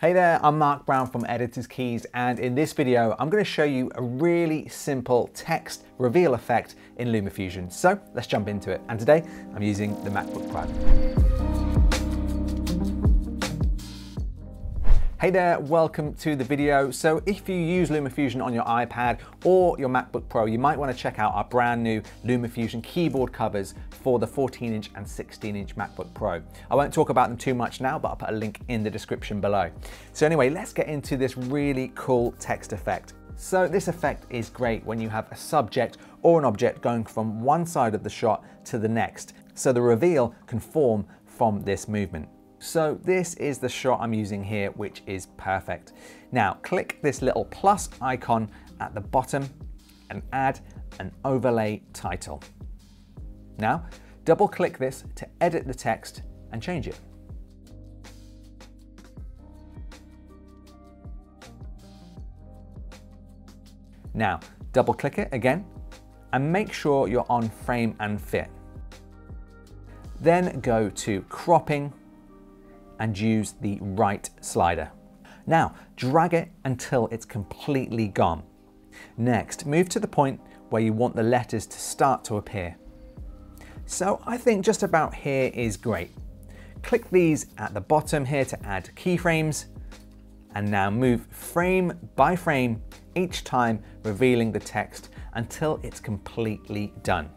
Hey there, I'm Mark Brown from Editor's Keys and in this video I'm going to show you a really simple text reveal effect in LumaFusion. So let's jump into it and today I'm using the MacBook Pro. Hey there, welcome to the video. So if you use LumaFusion on your iPad or your MacBook Pro, you might want to check out our brand new LumaFusion keyboard covers for the 14 inch and 16 inch MacBook Pro. I won't talk about them too much now, but I'll put a link in the description below. So anyway, let's get into this really cool text effect. So this effect is great when you have a subject or an object going from one side of the shot to the next. So the reveal can form from this movement. So this is the shot I'm using here, which is perfect. Now click this little plus icon at the bottom and add an overlay title. Now double click this to edit the text and change it. Now double click it again and make sure you're on frame and fit. Then go to cropping and use the right slider. Now, drag it until it's completely gone. Next, move to the point where you want the letters to start to appear. So I think just about here is great. Click these at the bottom here to add keyframes and now move frame by frame each time revealing the text until it's completely done.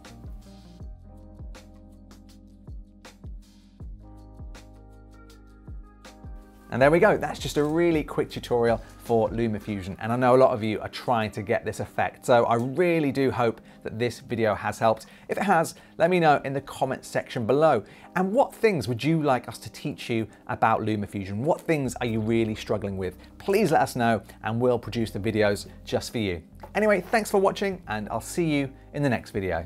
And there we go, that's just a really quick tutorial for LumaFusion. And I know a lot of you are trying to get this effect. So I really do hope that this video has helped. If it has, let me know in the comments section below. And what things would you like us to teach you about LumaFusion? What things are you really struggling with? Please let us know and we'll produce the videos just for you. Anyway, thanks for watching and I'll see you in the next video.